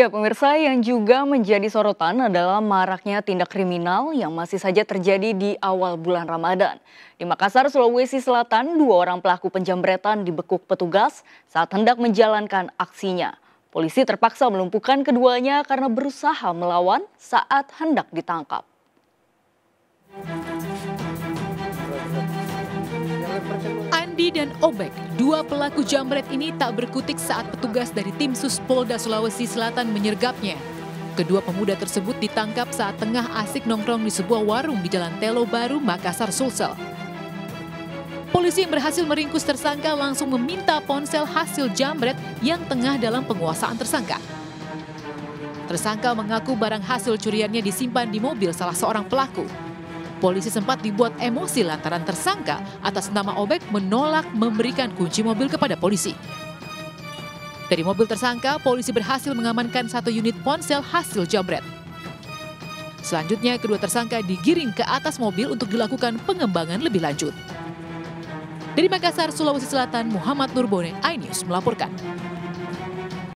Ya, pemirsa yang juga menjadi sorotan adalah maraknya tindak kriminal yang masih saja terjadi di awal bulan Ramadan. Di Makassar, Sulawesi Selatan, dua orang pelaku penjambretan dibekuk petugas saat hendak menjalankan aksinya. Polisi terpaksa melumpuhkan keduanya karena berusaha melawan saat hendak ditangkap. Andi dan Obek, dua pelaku jambret ini tak berkutik saat petugas dari tim Sus Polda Sulawesi Selatan menyergapnya. Kedua pemuda tersebut ditangkap saat tengah asik nongkrong di sebuah warung di Jalan Telo Baru, Makassar, Sulsel. Polisi yang berhasil meringkus tersangka langsung meminta ponsel hasil jambret yang tengah dalam penguasaan tersangka. Tersangka mengaku barang hasil curiannya disimpan di mobil salah seorang pelaku. Polisi sempat dibuat emosi lantaran tersangka atas nama Obek menolak memberikan kunci mobil kepada polisi. Dari mobil tersangka, polisi berhasil mengamankan satu unit ponsel hasil jambret. Selanjutnya, kedua tersangka digiring ke atas mobil untuk dilakukan pengembangan lebih lanjut. Dari Makassar, Sulawesi Selatan, Muhammad Nurbone, iNews melaporkan.